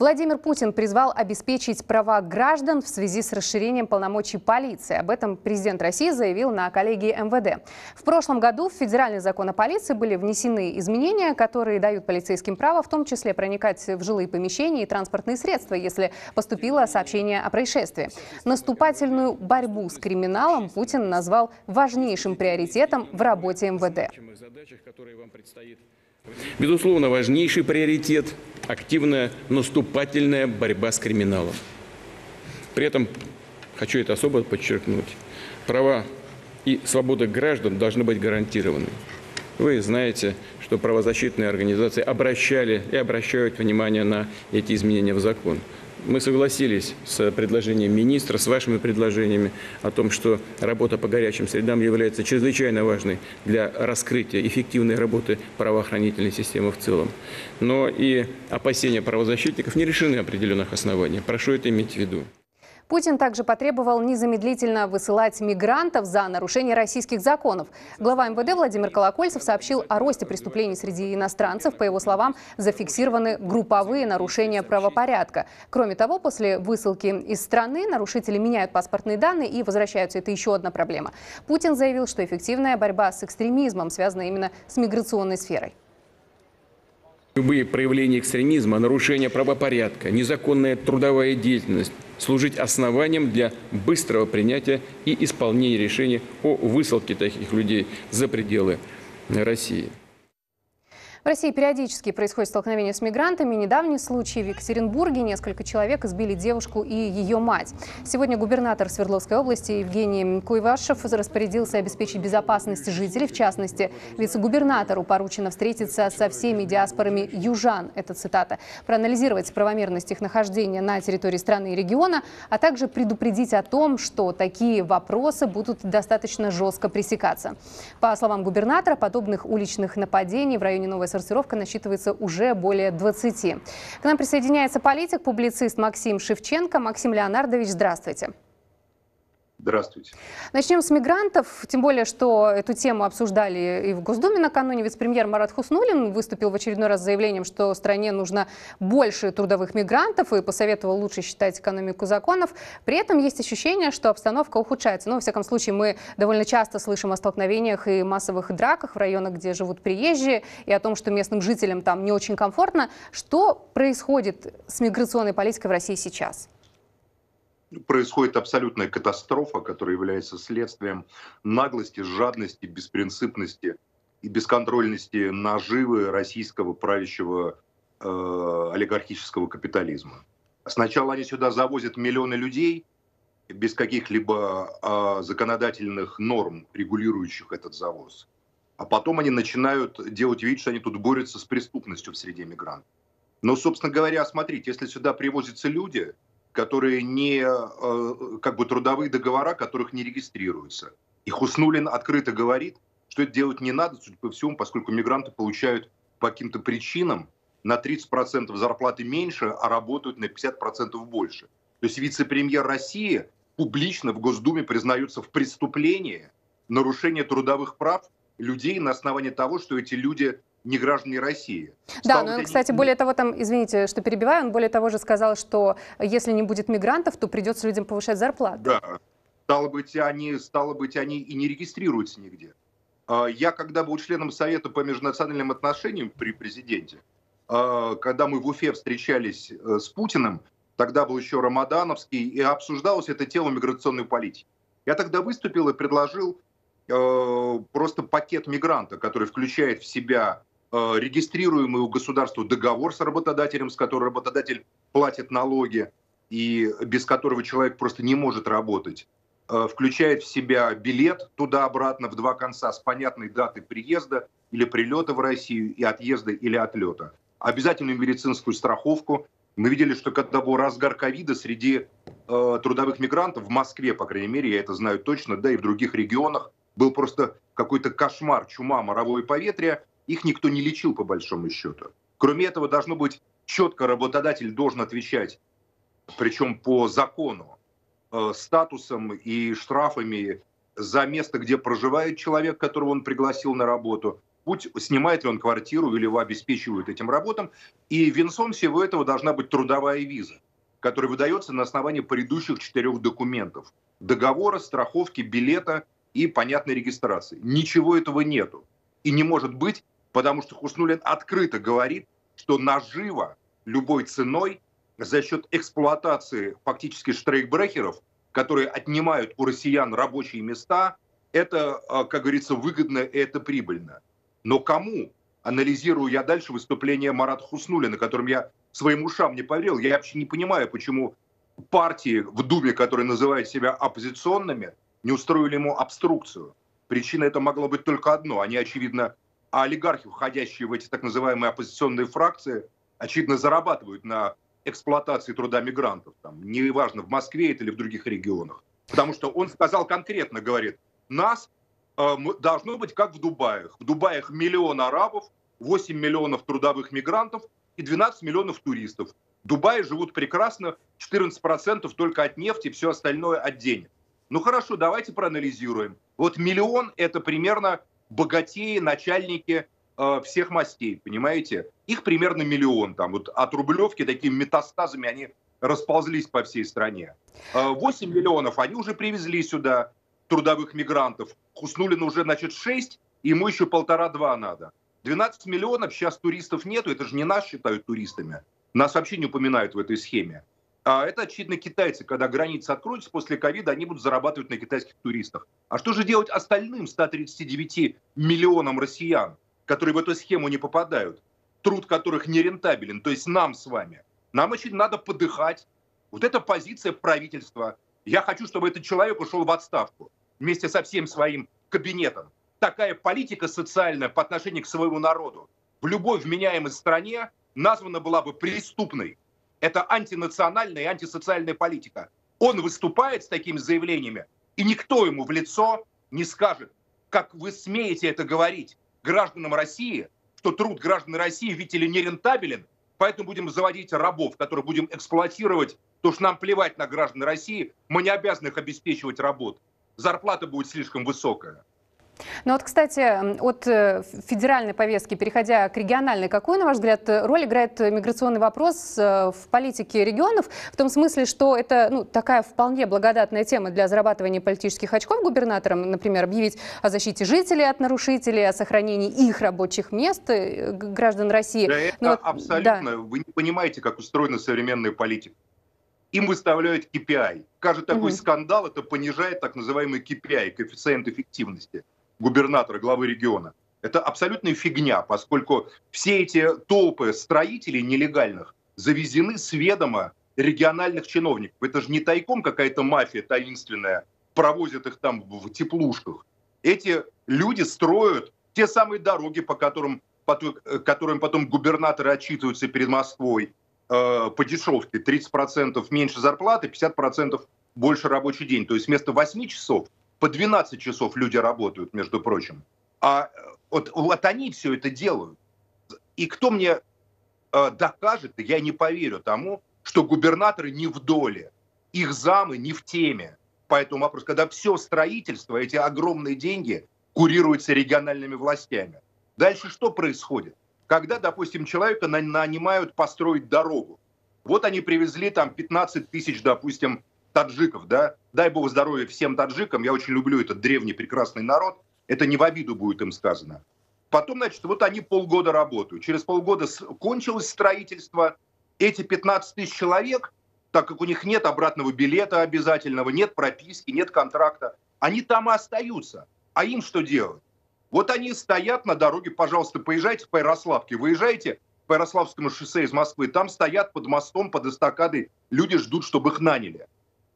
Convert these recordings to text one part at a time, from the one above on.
Владимир Путин призвал обеспечить права граждан в связи с расширением полномочий полиции. Об этом президент России заявил на коллегии МВД. В прошлом году в федеральный закон о полиции были внесены изменения, которые дают полицейским право в том числе проникать в жилые помещения и транспортные средства, если поступило сообщение о происшествии. Наступательную борьбу с криминалом Путин назвал важнейшим приоритетом в работе МВД. Безусловно, важнейший приоритет – активная наступательная борьба с криминалом. При этом, хочу это особо подчеркнуть, права и свободы граждан должны быть гарантированы. Вы знаете, что правозащитные организации обращали и обращают внимание на эти изменения в закон мы согласились с предложением министра, с вашими предложениями о том, что работа по горячим средам является чрезвычайно важной для раскрытия эффективной работы правоохранительной системы в целом. Но и опасения правозащитников не решены определенных оснований. Прошу это иметь в виду. Путин также потребовал незамедлительно высылать мигрантов за нарушение российских законов. Глава МВД Владимир Колокольцев сообщил о росте преступлений среди иностранцев. По его словам, зафиксированы групповые нарушения правопорядка. Кроме того, после высылки из страны нарушители меняют паспортные данные и возвращаются. Это еще одна проблема. Путин заявил, что эффективная борьба с экстремизмом связана именно с миграционной сферой. Любые проявления экстремизма, нарушение правопорядка, незаконная трудовая деятельность служить основанием для быстрого принятия и исполнения решений о высылке таких людей за пределы России. В России периодически происходит столкновение с мигрантами. Недавний случай в Екатеринбурге. Несколько человек избили девушку и ее мать. Сегодня губернатор Свердловской области Евгений Куйвашев распорядился обеспечить безопасность жителей. В частности, вице-губернатору поручено встретиться со всеми диаспорами южан, это цитата, проанализировать правомерность их нахождения на территории страны и региона, а также предупредить о том, что такие вопросы будут достаточно жестко пресекаться. По словам губернатора, подобных уличных нападений в районе Новой сортировка насчитывается уже более 20. К нам присоединяется политик, публицист Максим Шевченко. Максим Леонардович, здравствуйте. Здравствуйте. Начнем с мигрантов, тем более, что эту тему обсуждали и в Госдуме накануне. Вице-премьер Марат Хуснулин выступил в очередной раз с заявлением, что стране нужно больше трудовых мигрантов и посоветовал лучше считать экономику законов. При этом есть ощущение, что обстановка ухудшается. Ну, во всяком случае, мы довольно часто слышим о столкновениях и массовых драках в районах, где живут приезжие, и о том, что местным жителям там не очень комфортно. Что происходит с миграционной политикой в России сейчас? Происходит абсолютная катастрофа, которая является следствием наглости, жадности, беспринципности и бесконтрольности наживы российского правящего э, олигархического капитализма. Сначала они сюда завозят миллионы людей без каких-либо э, законодательных норм, регулирующих этот завоз. А потом они начинают делать вид, что они тут борются с преступностью в среде мигрантов. Но, собственно говоря, смотрите, если сюда привозятся люди, которые не, э, как бы трудовые договора, которых не регистрируются. И Хуснулин открыто говорит, что это делать не надо, судя по всему, поскольку мигранты получают по каким-то причинам на 30% зарплаты меньше, а работают на 50% больше. То есть вице-премьер России публично в Госдуме признается в преступлении нарушения трудовых прав людей на основании того, что эти люди не граждане России. Да, но, кстати, более того, там, извините, что перебиваю, он более того же сказал, что если не будет мигрантов, то придется людям повышать зарплаты. Да, стало быть, они, стало быть, они и не регистрируются нигде. А, я, когда был членом Совета по межнациональным отношениям при президенте, а, когда мы в Уфе встречались э, с Путиным, тогда был еще Рамадановский, и обсуждалась эта тема миграционной политики. Я тогда выступил и предложил э, просто пакет мигранта, который включает в себя регистрируемый у государства договор с работодателем, с которым работодатель платит налоги и без которого человек просто не может работать, э, включает в себя билет туда-обратно в два конца с понятной датой приезда или прилета в Россию и отъезда или отлета. Обязательную медицинскую страховку. Мы видели, что когда был разгар ковида среди э, трудовых мигрантов в Москве, по крайней мере, я это знаю точно, да и в других регионах, был просто какой-то кошмар, чума, моровое поветрие, их никто не лечил по большому счету. Кроме этого, должно быть четко работодатель должен отвечать, причем по закону, э, статусом и штрафами за место, где проживает человек, которого он пригласил на работу, путь, снимает ли он квартиру или его обеспечивают этим работам. И венцом всего этого должна быть трудовая виза, которая выдается на основании предыдущих четырех документов. Договора, страховки, билета и понятной регистрации. Ничего этого нету. И не может быть, потому что Хуснулин открыто говорит, что наживо любой ценой за счет эксплуатации фактически штрейкбрехеров, которые отнимают у россиян рабочие места, это, а, как говорится, выгодно и это прибыльно. Но кому? Анализирую я дальше выступление Марата Хуснулина, которым я своим ушам не поверил. Я вообще не понимаю, почему партии в Думе, которые называют себя оппозиционными, не устроили ему обструкцию. Причина это могло быть только одно. Они, очевидно, а олигархи, входящие в эти так называемые оппозиционные фракции, очевидно, зарабатывают на эксплуатации труда мигрантов. Там, неважно, в Москве это или в других регионах. Потому что он сказал конкретно, говорит, нас э, должно быть как в Дубае. В Дубае миллион арабов, 8 миллионов трудовых мигрантов и 12 миллионов туристов. В Дубае живут прекрасно, 14% только от нефти, все остальное от денег. Ну хорошо, давайте проанализируем. Вот миллион это примерно богатеи, начальники э, всех мастей, понимаете? Их примерно миллион. Там вот от Рублевки такими метастазами они расползлись по всей стране. 8 э, миллионов они уже привезли сюда трудовых мигрантов. Хуснулина уже, значит, 6, ему еще полтора-два надо. 12 миллионов, сейчас туристов нету, это же не нас считают туристами. Нас вообще не упоминают в этой схеме. А это, очевидно, китайцы. Когда границы откроются после ковида, они будут зарабатывать на китайских туристах. А что же делать остальным 139 миллионам россиян, которые в эту схему не попадают? Труд которых не рентабелен, то есть нам с вами. Нам, очевидно, надо подыхать. Вот это позиция правительства. Я хочу, чтобы этот человек ушел в отставку вместе со всем своим кабинетом. Такая политика социальная по отношению к своему народу в любой вменяемой стране названа была бы преступной. Это антинациональная и антисоциальная политика. Он выступает с такими заявлениями, и никто ему в лицо не скажет, как вы смеете это говорить гражданам России, что труд граждан России, видите ли, нерентабелен, поэтому будем заводить рабов, которые будем эксплуатировать, потому что нам плевать на граждан России, мы не обязаны их обеспечивать работу зарплата будет слишком высокая. Ну вот, кстати, от э, федеральной повестки, переходя к региональной, какую, на ваш взгляд, роль играет миграционный вопрос э, в политике регионов? В том смысле, что это ну, такая вполне благодатная тема для зарабатывания политических очков губернаторам, например, объявить о защите жителей от нарушителей, о сохранении их рабочих мест э, граждан России. Да, это ну, вот, абсолютно. Да. Вы не понимаете, как устроена современная политика им выставляют KPI. Каждый такой угу. скандал это понижает так называемый KPI, коэффициент эффективности губернатора, главы региона. Это абсолютная фигня, поскольку все эти толпы строителей нелегальных завезены с ведома региональных чиновников. Это же не тайком какая-то мафия таинственная, провозят их там в теплушках. Эти люди строят те самые дороги, по которым, по которым потом губернаторы отчитываются перед Москвой, э, по дешевке 30% меньше зарплаты, 50% больше рабочий день. То есть вместо 8 часов по 12 часов люди работают, между прочим. А э, вот, вот они все это делают. И кто мне э, докажет, я не поверю тому, что губернаторы не в доле, их замы не в теме по этому вопросу, когда все строительство, эти огромные деньги курируются региональными властями. Дальше что происходит? когда, допустим, человека нанимают построить дорогу. Вот они привезли там 15 тысяч, допустим, таджиков, да, дай бог здоровья всем таджикам, я очень люблю этот древний прекрасный народ, это не в обиду будет им сказано. Потом, значит, вот они полгода работают. Через полгода кончилось строительство. Эти 15 тысяч человек, так как у них нет обратного билета обязательного, нет прописки, нет контракта, они там и остаются. А им что делать? Вот они стоят на дороге, пожалуйста, поезжайте по Ярославке, выезжайте по Ярославскому шоссе из Москвы, там стоят под мостом, под эстакадой, люди ждут, чтобы их наняли.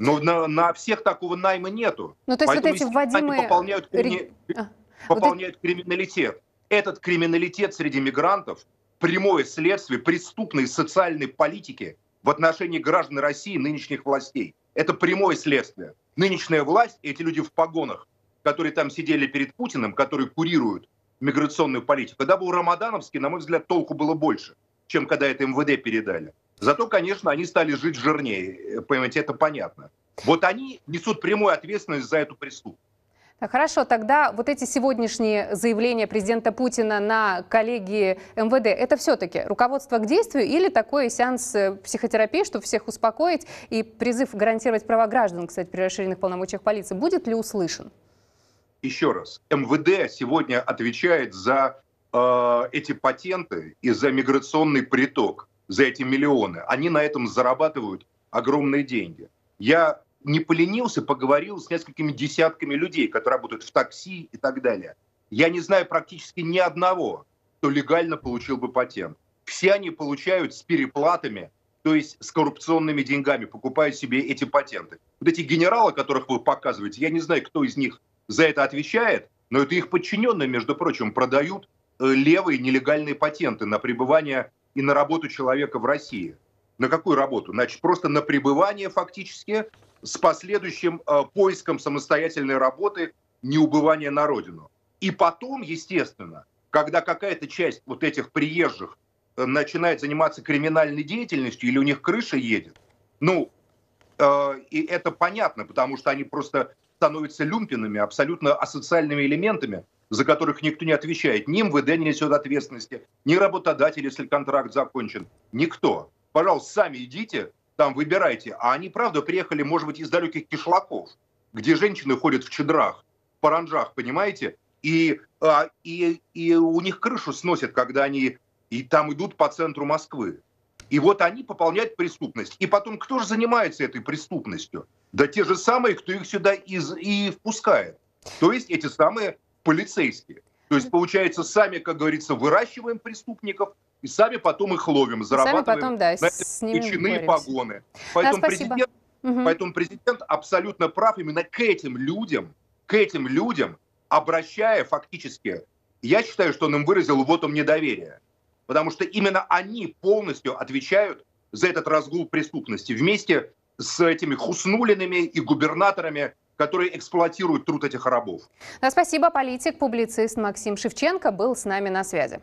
Но на, на всех такого найма нету. Ну, то есть Поэтому, вот эти вводимые... Они пополняют, крими... а, пополняют вот криминалитет. Этот криминалитет среди мигрантов – прямое следствие преступной социальной политики в отношении граждан России нынешних властей. Это прямое следствие. Нынешняя власть, эти люди в погонах, которые там сидели перед Путиным, которые курируют миграционную политику. Когда был Рамадановский, на мой взгляд, толку было больше, чем когда это МВД передали. Зато, конечно, они стали жить жирнее. Понимаете, это понятно. Вот они несут прямую ответственность за эту преступность. Хорошо, тогда вот эти сегодняшние заявления президента Путина на коллегии МВД, это все-таки руководство к действию или такой сеанс э, психотерапии, чтобы всех успокоить и призыв гарантировать права граждан, кстати, при расширенных полномочиях полиции, будет ли услышан? Еще раз, МВД сегодня отвечает за э, эти патенты и за миграционный приток, за эти миллионы. Они на этом зарабатывают огромные деньги. Я не поленился, поговорил с несколькими десятками людей, которые работают в такси и так далее. Я не знаю практически ни одного, кто легально получил бы патент. Все они получают с переплатами, то есть с коррупционными деньгами, покупают себе эти патенты. Вот эти генералы, которых вы показываете, я не знаю, кто из них за это отвечает, но это их подчиненные, между прочим, продают э, левые нелегальные патенты на пребывание и на работу человека в России. На какую работу? Значит, просто на пребывание фактически с последующим э, поиском самостоятельной работы, неубывания на родину. И потом, естественно, когда какая-то часть вот этих приезжих э, начинает заниматься криминальной деятельностью или у них крыша едет, ну, э, и это понятно, потому что они просто становятся люмпинами, абсолютно асоциальными элементами, за которых никто не отвечает. Ни МВД не несет ответственности, ни работодатель, если контракт закончен, никто. Пожалуйста, сами идите, там выбирайте. А они, правда, приехали, может быть, из далеких кишлаков, где женщины ходят в чедрах, в паранжах, понимаете? И, а, и, и у них крышу сносят, когда они и там идут по центру Москвы. И вот они пополняют преступность. И потом, кто же занимается этой преступностью? Да те же самые, кто их сюда из, и впускает. То есть эти самые полицейские. То есть, получается, сами, как говорится, выращиваем преступников, и сами потом их ловим, зарабатываем сами потом, да, на погоны. Поэтому, Да, спасибо. президент, Мгм. поэтому президент абсолютно прав именно к этим людям, к этим людям, обращая фактически, я считаю, что он им выразил вот он недоверие. Потому что именно они полностью отвечают за этот разгул преступности вместе с этими хуснулинами и губернаторами, которые эксплуатируют труд этих рабов. Да, спасибо. Политик, публицист Максим Шевченко был с нами на связи.